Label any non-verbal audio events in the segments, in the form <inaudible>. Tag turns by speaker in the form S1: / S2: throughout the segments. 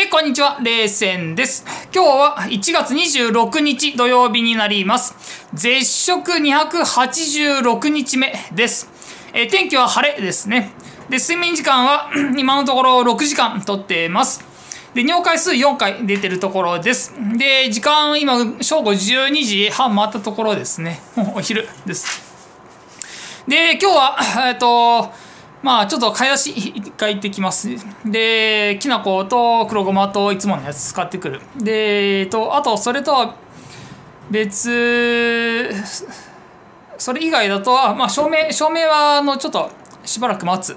S1: え、こんにちは、レーセンです。今日は1月26日土曜日になります。絶食286日目です。え天気は晴れですね。で、睡眠時間は <clears throat> 今のところ6時間とっています。で、尿回数4回出てるところです。で、時間今、正午12時半回ったところですね。お昼です。で、今日は、えっと、まあちょっと買い出し一回行ってきます。で、きな粉と黒ごまといつものやつ使ってくる。で、えっと、あとそれとは別、それ以外だとは、まあ照明、照明はあのちょっとしばらく待つっ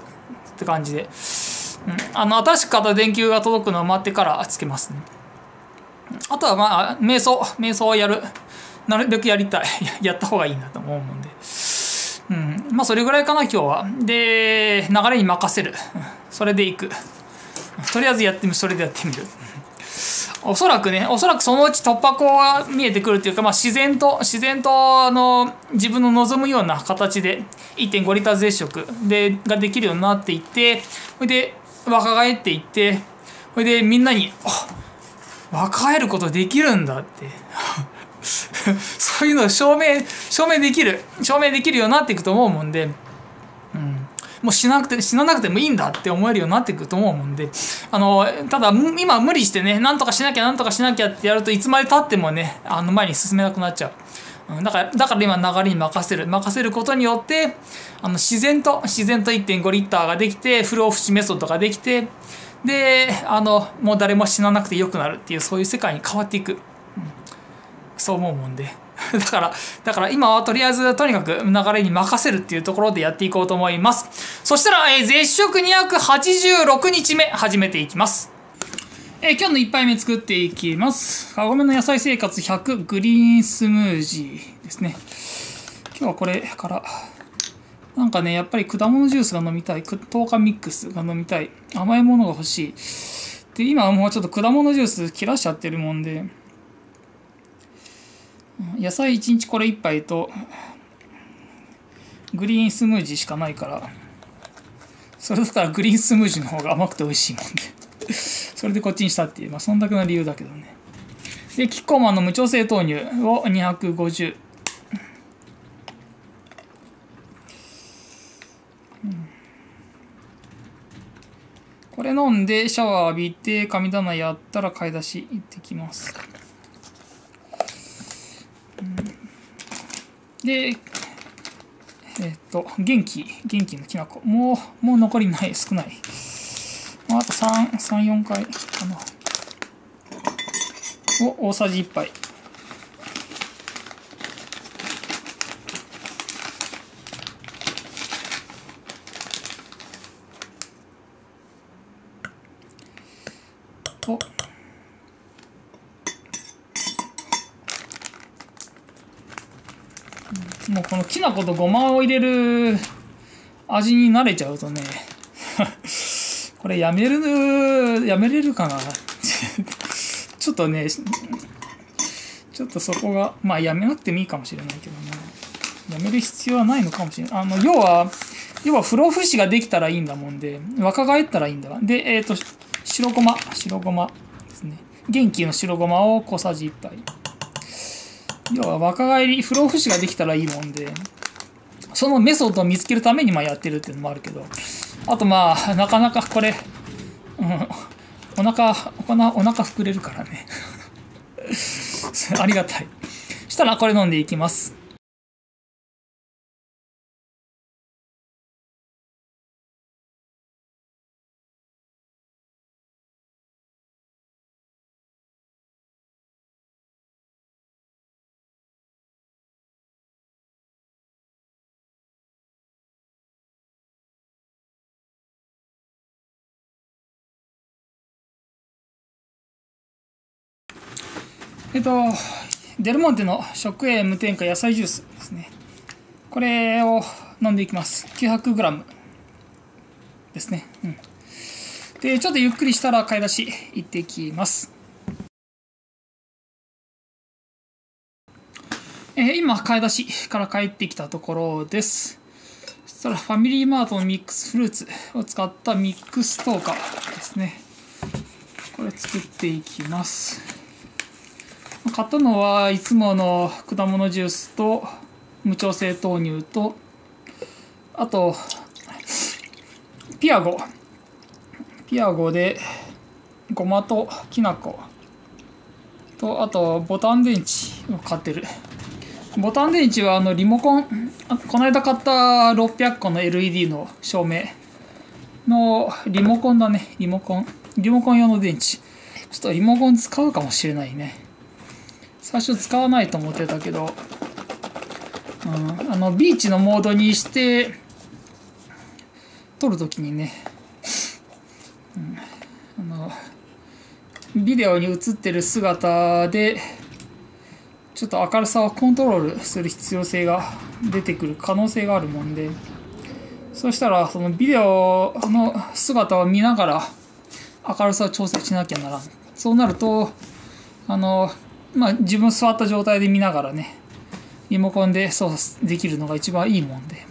S1: て感じで、うん、あの新しく買った電球が届くのを待ってからつけますね。あとはまあ瞑想、瞑想をやる。なるべくやりたい。<laughs> やった方がいいなと思うもんで。うん、まあそれぐらいかな今日は。で流れに任せる。それでいく。とりあえずやってみる。それでやってみる。おそらくねおそらくそのうち突破口が見えてくるっていうか、まあ、自然と自然とあの自分の望むような形で1.5リッター絶食でができるようになっていってそれで若返っていってそれでみんなに若返ることできるんだって。<laughs> そういうのを証明証明できる証明できるようになっていくと思うもんで、もう死なくて死ななくてもいいんだって思えるようになっていくと思うもんであのただ今無理してねなんとかしなきゃなんとかしなきゃってやるといつまでたってもねあの前に進めなくなっちゃう。うんだからだから今流れに任せる任せることによってあの自然と自然と1.5リッターができて不老不死メソッドができてであのもう誰も死ななくてよくなるっていうそういう世界に変わっていく。そう思うもんで。<laughs> だから、だから今はとりあえずとにかく流れに任せるっていうところでやっていこうと思います。そしたら、えー絶食286日目始めていきます。えー今日の1杯目作っていきます。カゴメの野菜生活100グリーンスムージーですね。今日はこれから、なんかね、やっぱり果物ジュースが飲みたい。10日ミックスが飲みたい。甘いものが欲しい。で、今はもうちょっと果物ジュース切らしちゃってるもんで、野菜1日これ1杯とグリーンスムージーしかないからそれだったらグリーンスムージーの方が甘くて美味しいもんで。それでこっちにしたっていうまあそんだけの理由だけどね。でキッコーマンの無調整豆乳を250これ飲んでシャワー浴びて神棚やったら買い出し行ってきます。で、えっと、元気、元気のきなこ。もう、もう残りない、少ない。まあ、あと3、3、4回かな。を大さじ1杯。もうこのきな粉とごまを入れる味に慣れちゃうとね <laughs> これやめるやめれるかな？<laughs> ちょっとねちょっとそこがまあやめなくてもいいかもしれないけどね。やめる必要はないのかもしれない。あの要は要は不老不死ができたらいいんだもんで若返ったらいいんだわ。でえっ、と白ごま白ごまですね。元気の白ごまを小さじ1杯。要は若返り不老不死ができたらいいもんでそのメソッドを見つけるためにまあやってるっていうのもあるけどあとまあなかなかこれ、うん、お腹おなお腹膨れるからね。<laughs> ありがたい。したらこれ飲んでいきます。えっとデルモンテの食塩無添加野菜ジュースですね。これを飲んでいきます。900g ですね。うん。でちょっとゆっくりしたら買い出し行ってきます。えー今買い出しから帰ってきたところです。そしたらファミリーマートのミックスフルーツを使ったミックストーカーですね。これ作っていきます。買ったのはいつもの果物ジュースと無調整豆乳とあとピアゴ。ピアゴでごまときな粉とあとボタン電池を買ってる。ボタン電池はあのリモコンこの間買った600個の LED の照明のリモコンだね。リモコン。リモコン用の電池。ちょっとリモコン使うかもしれないね。最初使わないと思ってたけど、うん、あのビーチのモードにして撮るときにね、うん、あのビデオに映ってる姿でちょっと明るさをコントロールする必要性が出てくる可能性があるもんで。そしたらそのビデオの姿を見ながら明るさを調整しなきゃならん。そうなるとあのまあ自分座った状態で見ながらねリモコンで操作できるのが一番いいもんで。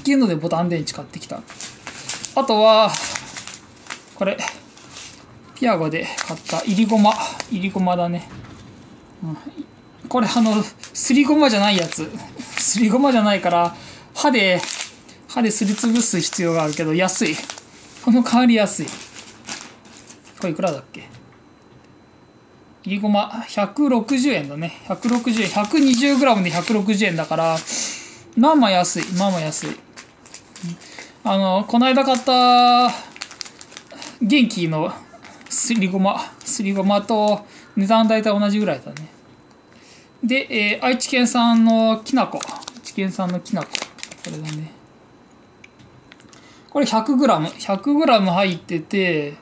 S1: っていうのでボタン電池買ってきた。あとはこれピアゴで買ったいりごま。いりごまだね、うん、これあのすりごまじゃないやつ。すりごまじゃないから歯で歯ですりつぶす必要があるけど安い。この代わり安い。これいくらだっけ？いりごま160円だね。160円。120g で160円だからまあまあ安い。まあまあ安い。あのこの間買った元気のすりごま。すりごまと値段大体同じぐらいだね。で、えー、愛知県産のきな粉愛知県産のきな粉これだね。これ 100g100g 入ってて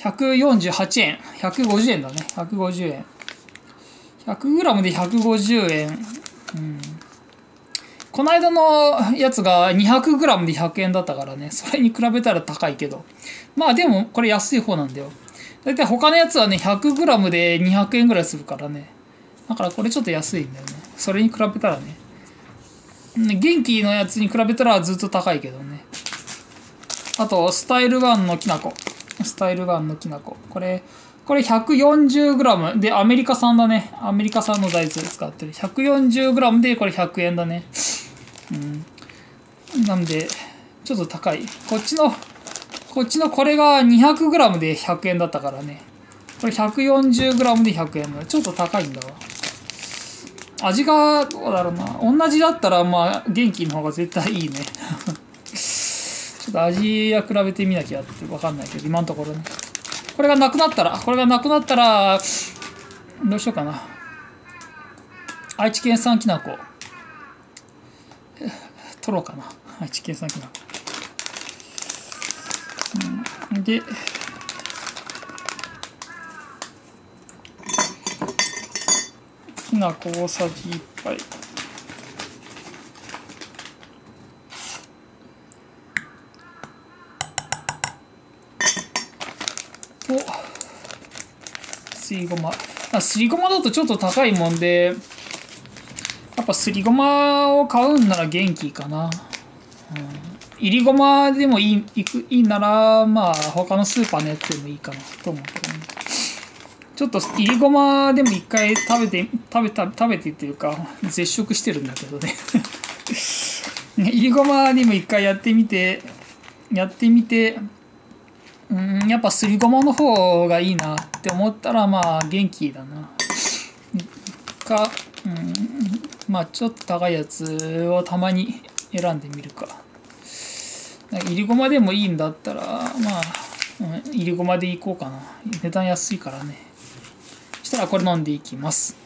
S1: 148円。150円だね。150円。100g で150円。うん。この間のやつが 200g で100円だったからね。それに比べたら高いけど。まあでもこれ安い方なんだよ。だいたい他のやつはね 100g で200円ぐらいするからね。だからこれちょっと安いんだよね。それに比べたらね。元気のやつに比べたらずっと高いけどね。あとスタイル1のきな粉。スタイル1のきな粉これこれ 140g でアメリカ産だね。アメリカ産の大豆使ってる。140g でこれ100円だね。うん。なんでちょっと高い。こっちのこっちのこれが 200g で100円だったからね。これ 140g で100円だ。ちょっと高いんだわ。味がどうだろうな。同じだったらまあ元気の方が絶対いいね。ょっと味は比べてみなきゃって分かんないけど今のところね。これがなくなったらこれがなくなったらどうしようかな。愛知県産きな粉取ろうかな。愛知県産きな粉、うん、できな粉大さじ1杯とすりごま。すりごまだとちょっと高いもんでやっぱすりごまを買うんなら元気かな、うん、いりごまでもいいいくいいならまあ他のスーパーのやつでもいいかなと思うけどね。ちょっといりごまでも一回食べて食べた食べてっていうか絶食してるんだけどね。<laughs> いりごまでも一回やってみてやってみてうんやっぱすりごまの方がいいなって思ったらまあ元気だな。か、うん、まあちょっと高いやつをたまに選んでみるか。いりごまでもいいんだったらまあ、うん、いりごまでいこうかな。値段安いからね。そしたらこれ飲んでいきます。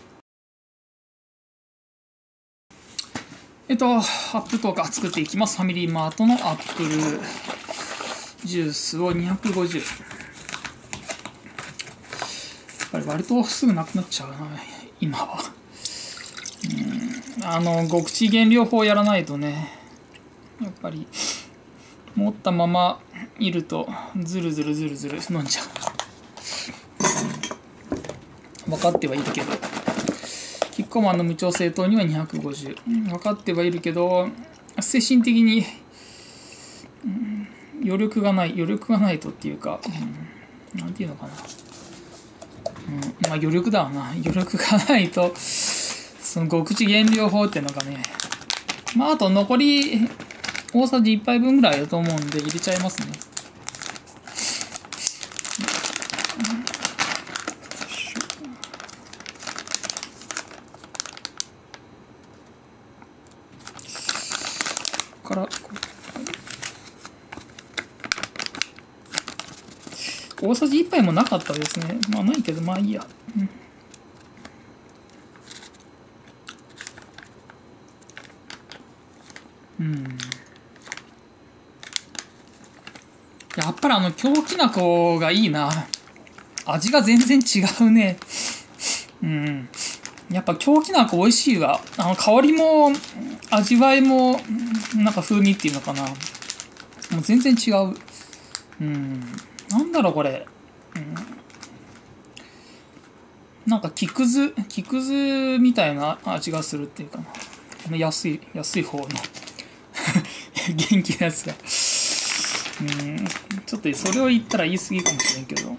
S1: えっとアップルトーカー作っていきます。ファミリーマートのアップル。ジュースを250やっぱり割とすぐなくなっちゃうな今は。うん。あの極地原料法やらないとねやっぱり持ったままいるとズルズルズルズル飲んじゃう。分かってはいるけど。キッコーマンの無調整糖には250分かってはいるけど精神的に、うん余力がない余力がないとっていうか、うん、なんていうのかな、うん、まあ余力だわな。<laughs> 余力がないとその極地減量法っていうのがねまああと残り大さじ1杯分ぐらいだと思うんで入れちゃいますねから大さじ1杯もなかったですね。まあないけどまあいいや、うん。うん。やっぱりあの京きな粉がいいな。味が全然違うね。うん。やっぱ京きな粉美味しいわ。あの香りも味わいもなんか風味っていうのかな。もう全然違う。うん。なんだろうこれ、うん、なんか木くず木くずみたいな味がするっていうかな。安い安い方の。<laughs> 元気なやつが。うん。ちょっとそれを言ったら言い過ぎかもしれんけど。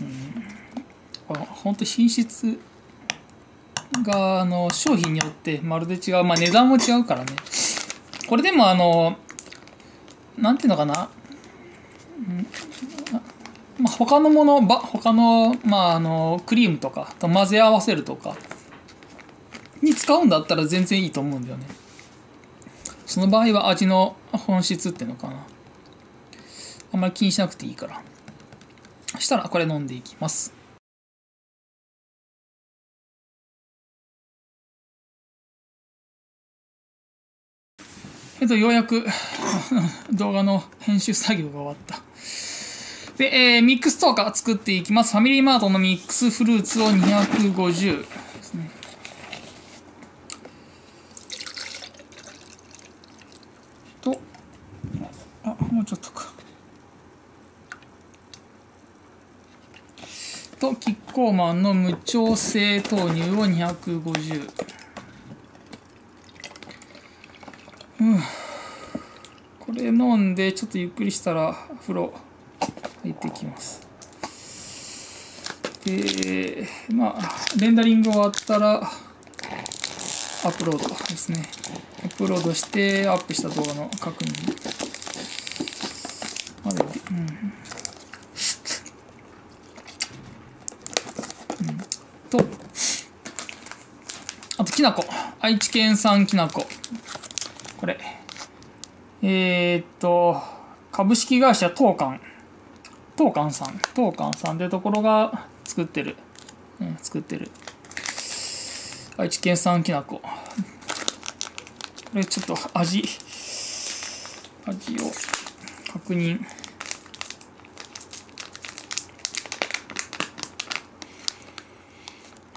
S1: うん。本当品質があの商品によってまるで違う。まあ値段も違うからね。これでもあのなんていうのかな、まあ、他のものば他の,、まあ、あのクリームとかと混ぜ合わせるとかに使うんだったら全然いいと思うんだよね。その場合は味の本質っていうのかな。あんまり気にしなくていいから。そしたらこれ飲んでいきます。えっと、ようやく <laughs> 動画の編集作業が終わった。で、えー、ミックストーカー作っていきます。ファミリーマートのミックスフルーツを250ですね。と、あ、もうちょっとか。と、キッコーマンの無調整豆乳を250。うん、これ飲んでちょっとゆっくりしたら風呂入ってきます。でまあレンダリング終わったらアップロードですね。アップロードしてアップした動画の確認。までうん、とあときなこ。愛知県産きなこ。えー、っと、株式会社東館。東館さん。東館さんってところが作ってる。うん、作ってる。愛知県産きな粉。これちょっと味、味を確認。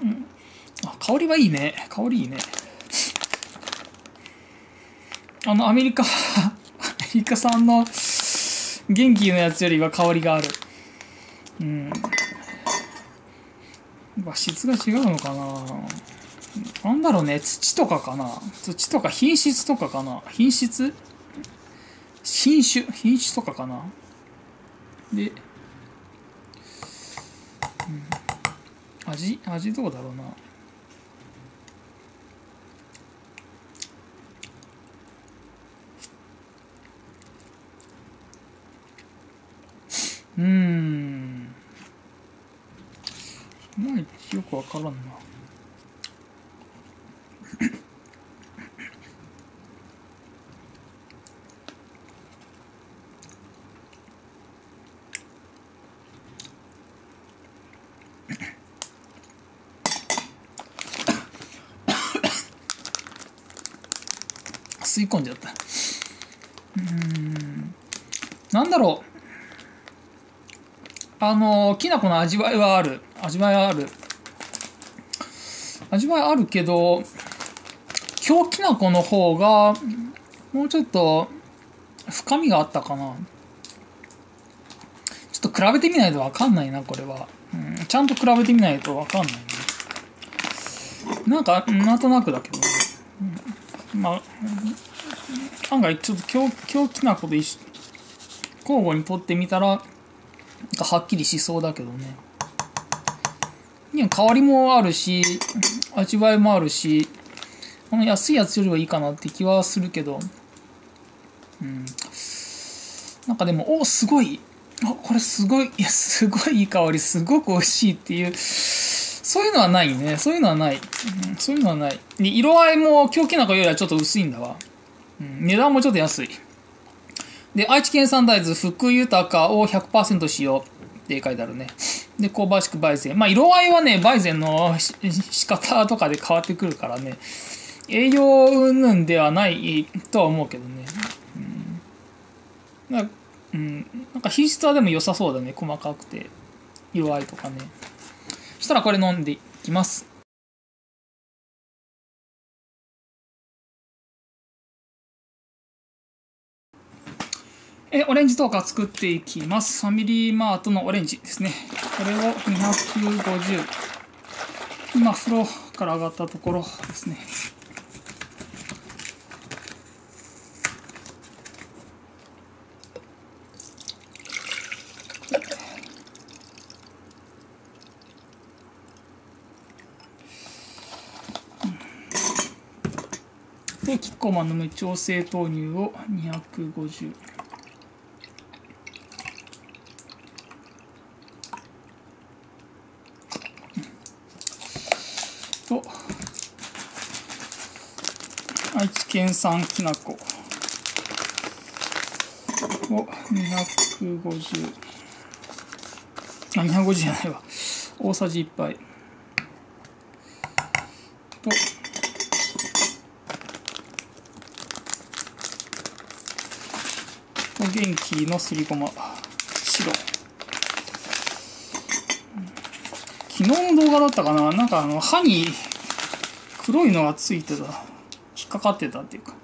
S1: うん。あ、香りはいいね。香りいいね。あの、アメリカアメリカ産の元気のやつよりは香りがある。うん。質が違うのかな。なんだろうね、土とかかな。土とか品質とかかな。品質？品種？品種とかかな。で、うん、味？味どうだろうなうんまあよくわからんな。吸い込んじゃった。うん。なんだろう。あのきな粉の味わいはある。味わいはある。味わいあるけど京きな粉の方がもうちょっと深みがあったかな。ちょっと比べてみないと分かんないなこれは、うん、ちゃんと比べてみないと分かんないねなんかなんとなくだけど、うん、まあ案外ちょっと今日今日きな粉で交互に取ってみたらなんかはっきりしそうだけどね。いや香りもあるし味わいもあるしこの安いやつよりはいいかなって気はするけど。うん。なんかでもおすごい。あこれすごい。いやすごいいい香り。すごく美味しいっていう。そういうのはないね。そういうのはない、うん、そういうのはない。で色合いも狂気なんかよりはちょっと薄いんだわ、うん、値段もちょっと安い。で愛知県産大豆福豊を100%使用って書いてあるね。で香ばしく焙煎。まあ色合いはね焙煎の仕方とかで変わってくるからね。栄養云々ではないとは思うけどね、うん。な、うん、なんか品質はでも良さそうだね。細かくて。色合いとかね。そしたらこれ飲んでいきます。えオレンジトーカー作っていきます。ファミリーマートのオレンジですね。これを250今風呂から上がったところですね。でキッコーマンの無調整豆乳を250と愛知県産きな粉を250あ250じゃないわ。大さじ1杯。とお元気のすりごま白。昨日の動画だったかな？なんかあの歯に黒いのがついてた。引っかかってたっていうか。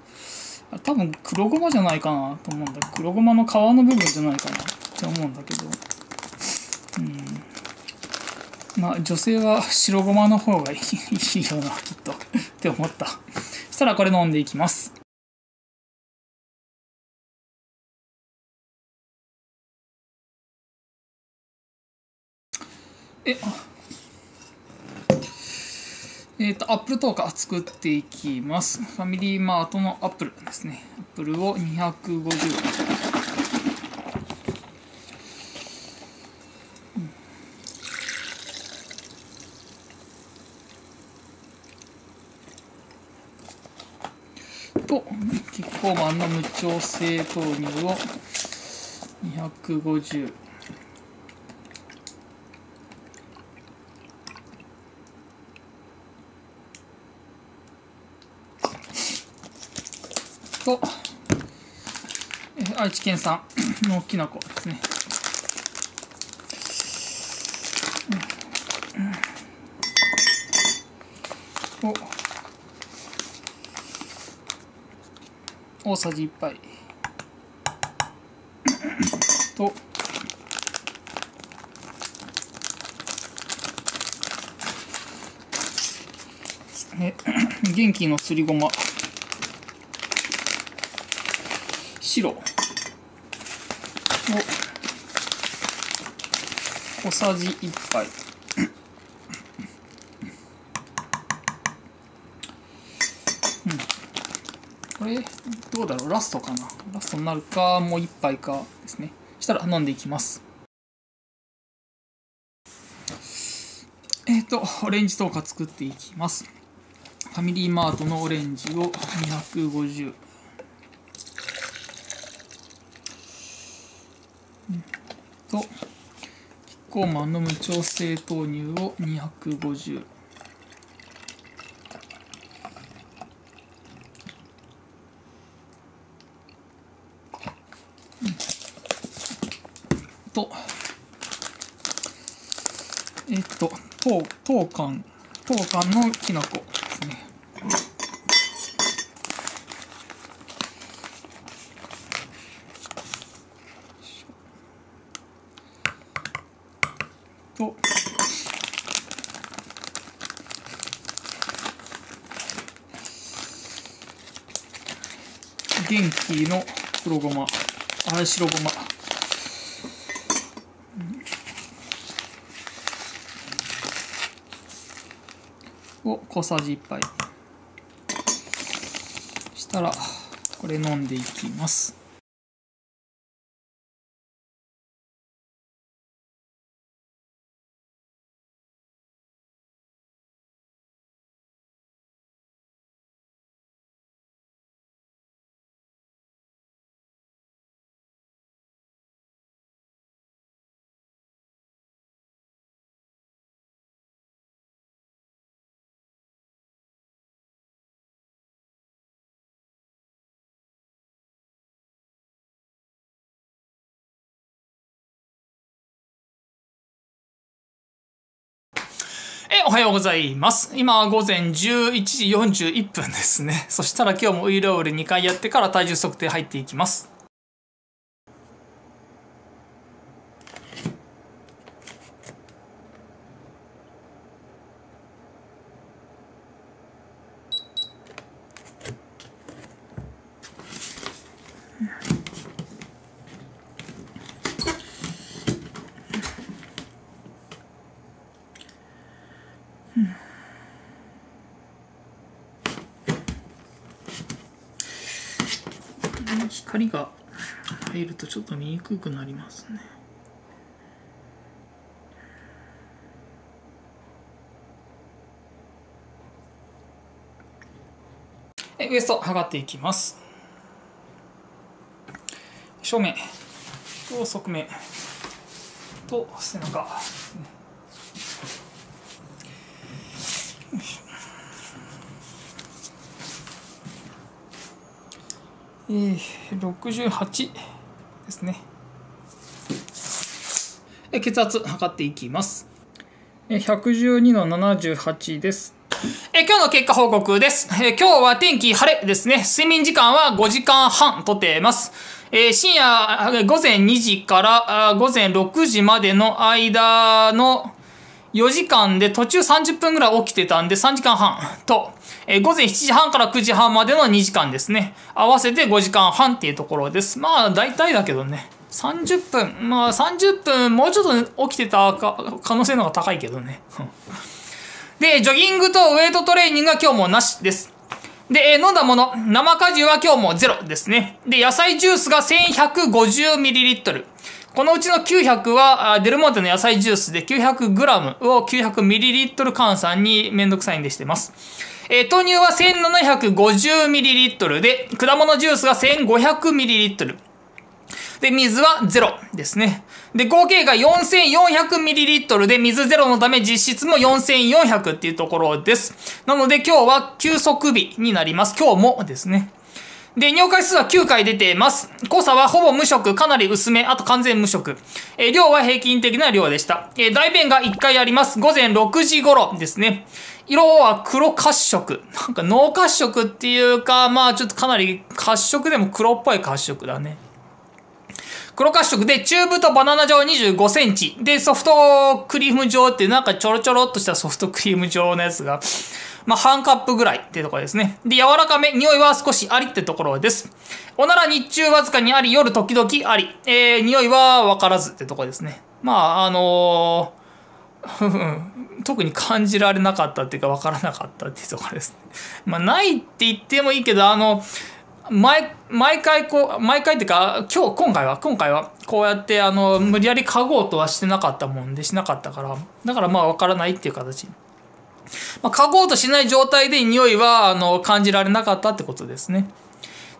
S1: 多分黒ごまじゃないかなと思うんだ。黒ごまの皮の部分じゃないかなって思うんだけど。うん。まあ女性は白ごまの方がいいよなきっと。<laughs> って思った。そしたらこれ飲んでいきます。えあえっ、ー、と、アップルトーカー作っていきます。ファミリーマートのアップルですね。アップルを250と、キッコーマンの無調整豆乳を250と、えー、愛知県産のきな粉ですね。を大さじ1杯。と。え元気のすりごま。白。を小さじ1杯。これどうだろう？ラストかな？ラストになるかもう1杯かですね。そしたら飲んでいきます。えっ、ー、とオレンジとか作っていきます。ファミリーマートのオレンジを250とキッコーマンの無調整豆乳を250とえっと豆豆干豆干のきな粉と元気の黒ごま。あ白ごま。を小さじ1杯。したらこれ飲んでいきます。え、おはようございます。今、午前11時41分ですね。そしたら今日もウイロール2回やってから体重測定入っていきます。光が入るとちょっと見にくくなりますね。ウエスト測っていきます。正面と側面と背中。えー、68ですね。え血圧測っていきます。え112の78です。え今日の結果報告です。え今日は天気晴れですね。睡眠時間は5時間半とっています。え深夜午前2時から午前6時までの間の4時間で途中30分ぐらい起きてたんで3時間半と、えー、午前7時半から9時半までの2時間ですね。合わせて5時間半っていうところです。まあ大体だけどね。30分、まあ30分もうちょっと起きてた可能性の方が高いけどね。<laughs> で、ジョギングとウェイトトレーニングが今日もなしです。で、飲んだもの、生果汁は今日もゼロですね。で、野菜ジュースが 1150ml。このうちの900は、デルモンテの野菜ジュースで 900g を 900ml 換算にめんどくさいんでしてます。えー、豆乳は 1750ml で、果物ジュースが 1500ml。で、水は0ですね。で、合計が 4400ml で水ゼロのため実質も4400っていうところです。なので今日は休息日になります。今日もですね。で、尿回数は9回出てます。濃さはほぼ無色、かなり薄め、あと完全無色。えー、量は平均的な量でした。えー、大便が1回あります。午前6時頃ですね。色は黒褐色。<laughs> なんか脳褐色っていうか、まあちょっとかなり褐色でも黒っぽい褐色だね。黒褐色で、チューブとバナナ状25センチ。で、ソフトクリーム状ってなんかちょろちょろっとしたソフトクリーム状のやつがまあ、半カップぐらいっていうところですね。で、柔らかめ、匂いは少しありってところです。おなら日中わずかにあり、夜時々あり。えー、匂いはわからずってところですね。まあ、あのー、特に感じられなかったっていうかわからなかったっていうところです、ね。まあ、ないって言ってもいいけど、あの、毎毎回こう毎回っていうか今日今回は今回はこうやってあの無理やり嗅ごうとはしてなかったもんでしなかったからだからまあ分からないっていう形まあ、嗅ごうとしない状態で匂いはあの感じられなかったってことですね。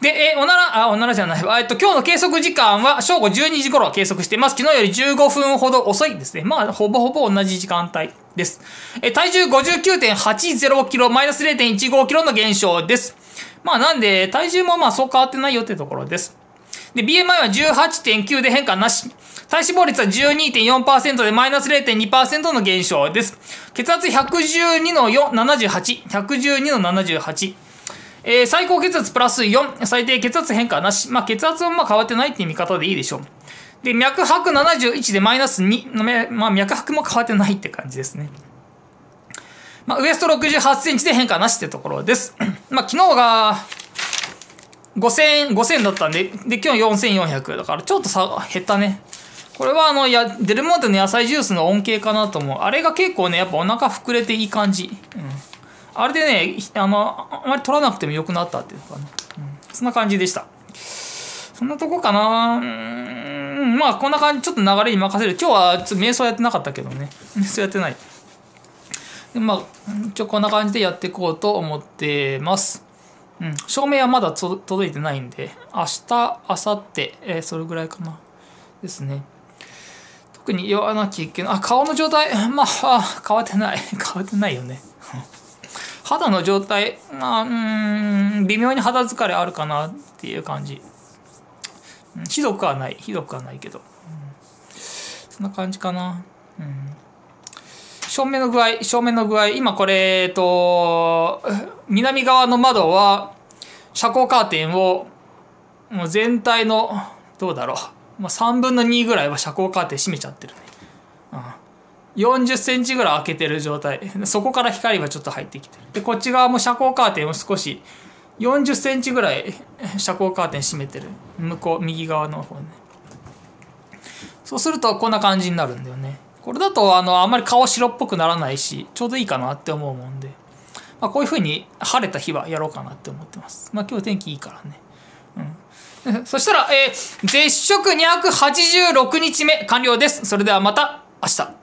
S1: で、えおなら、あ、おならじゃない。えっと、今日の計測時間は正午12時頃計測しています。昨日より15分ほど遅いですね。まあ、ほぼほぼ同じ時間帯です。え体重59.80キロ、マイナス0.15キロの減少です。まあ、なんで、体重もまあ、そう変わってないよってところです。で、BMI は18.9で変化なし。体脂肪率は12.4%でマイナス0.2%の減少です。血圧112の78。112の78。えー、最高血圧プラス4。最低血圧変化なし。まあ、血圧はまあ変わってないっていう見方でいいでしょう。で、脈拍71でマイナス2。まあ、脈拍も変わってないって感じですね。まあ、ウエスト68センチで変化なしってところです。<coughs> まあ、昨日が、5000 5000だったんでで今日4400だからちょっと差が減ったねこれはあのやデルモンテの野菜ジュースの恩恵かなと思う。あれが結構ねやっぱお腹膨れていい感じ、うん、あれでねあのあまり取らなくてもよくなったっていうかな、うん、そんな感じでした。そんなとこかな。うん。まあこんな感じちょっと流れに任せる。今日はちょっと瞑想やってなかったけどね。瞑想やってない。でまあ一応こんな感じでやっていこうと思ってます。うん、照明はまだ届いてないんで明日明後日、えー、それぐらいかな。ですね。特に言わなきゃいけないあ顔の状態。<laughs> まあ変わってない。<laughs> 変わってないよね。<laughs> 肌の状態。まあうん微妙に肌疲れあるかなっていう感じ、ひどくはない。ひどくはないけど、そんな感じかな。うん。照明の具合照明の具合。今これえっと南側の窓は遮光カーテンをもう全体のどうだろう、まあ、3分の2ぐらいは遮光カーテン閉めちゃってるね、うん、40センチぐらい開けてる状態。そこから光はちょっと入ってきてる。でこっち側も遮光カーテンを少し40センチぐらい遮光カーテン閉めてる。向こう右側の方ね。そうするとこんな感じになるんだよね。これだとあのあんまり顔白っぽくならないしちょうどいいかなって思うもんで、まあ、こういうふうに晴れた日はやろうかなって思ってます。まあ今日天気いいからね。<laughs> そしたら、えー、絶食286日目完了です。それではまた明日。